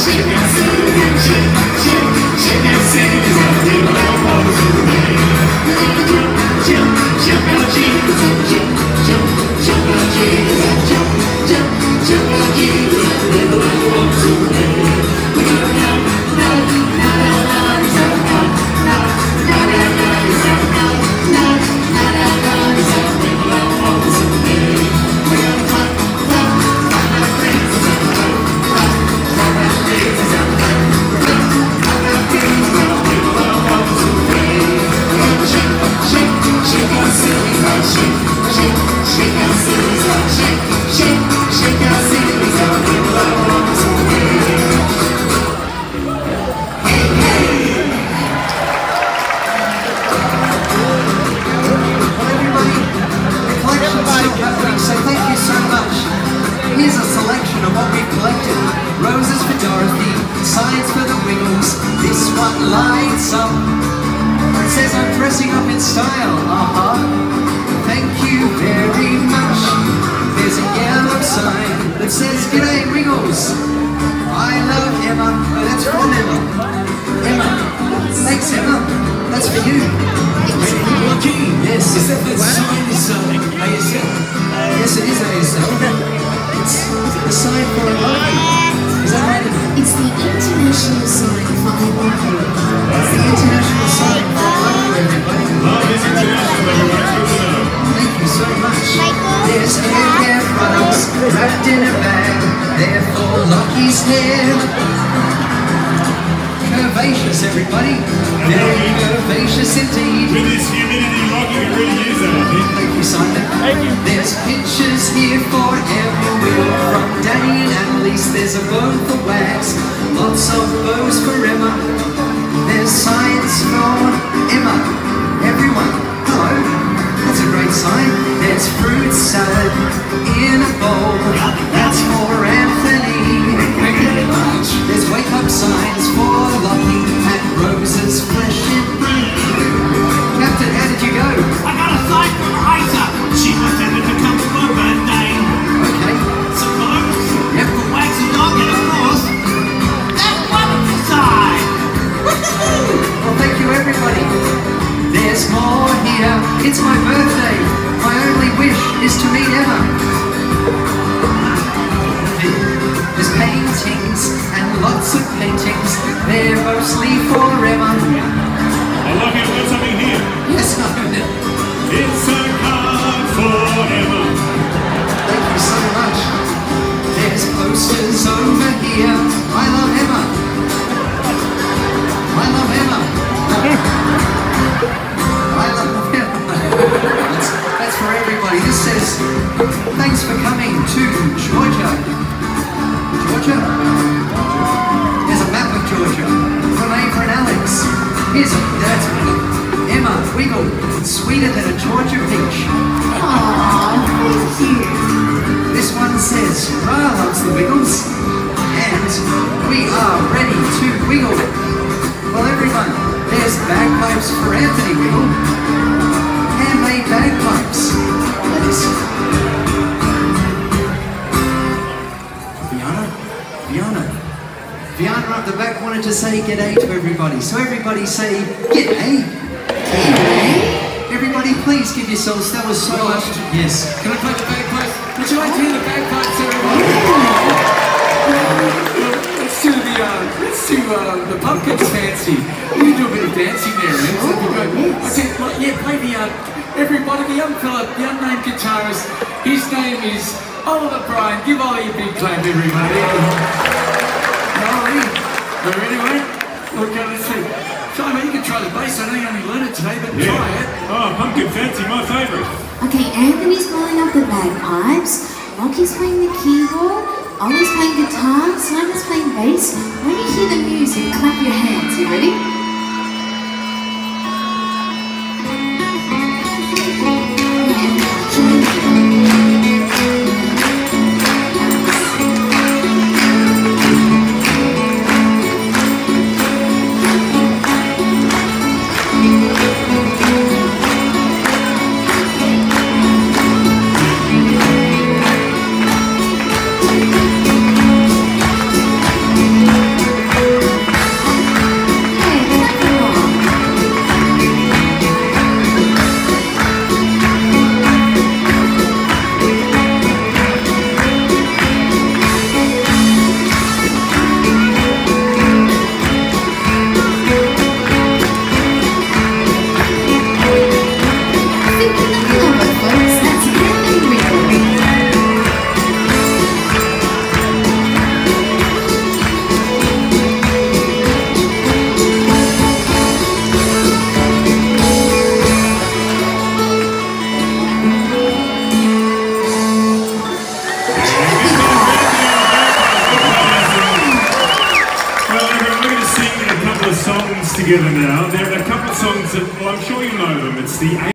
Shake that city, shake, shake, shake that city, rock it up. sun lights up. It says I'm dressing up in style, uh-huh. Thank you very much. There's a yellow sign that says, G'day Wiggles." I love Emma. Oh, that's from Emma. Emma. Thanks, Emma. That's for you. Looking. Yes. Is that the wow. sign is uh, ASL? Yes, it is ASL. it's the sign for a life sign. It's the international sign for Iwako. It's the international sign for Iwako, everybody. Love is international. Thank you so much. There's hair products wrapped in a bag. They're for Lachy's hair. Curvaceous, everybody. Very curvaceous indeed. With this humidity, Lucky really is out. Thank you, Simon. Thank you. There's a bow for wax, lots of bows for Emma. There's science, for Emma. Everyone, hello. That's a great sign. There's fruit salad in a bowl. sweeter than a Georgia peach. Aww, thank you. This one says, Ra loves the wiggles, and we are ready to wiggle. Well, everyone, there's bagpipes for Anthony Wiggle. Handmade bagpipes. Nice. Viana, Viana, Viana up the back wanted to say g'day to everybody. So everybody say g'day everybody please give yourselves, that was so much. Yes. Can I play the bagpipes? Would you like to hear the bagpipes, everybody? Let's do the, uh, let's do uh, the pumpkins fancy. We can do a bit of dancing there, man. I oh, yes. Okay, well, yeah, play the, uh, everybody, the young fella, the unnamed guitarist, his name is Oliver Bryan. Give all a big clap, everybody. Ollie, are you ready, mate? Look, let's see. Simon, you can try the bass. I know you only learned it today, but yeah. try it. Oh, pumpkin fancy, my favourite. Okay, Anthony's blowing up the bagpipes. Rocky's playing the keyboard. Ollie's playing guitar. Simon's playing bass. When you hear the music, clap your hands. You ready? Together now. There are a couple of songs that, well, I'm sure you know them. It's the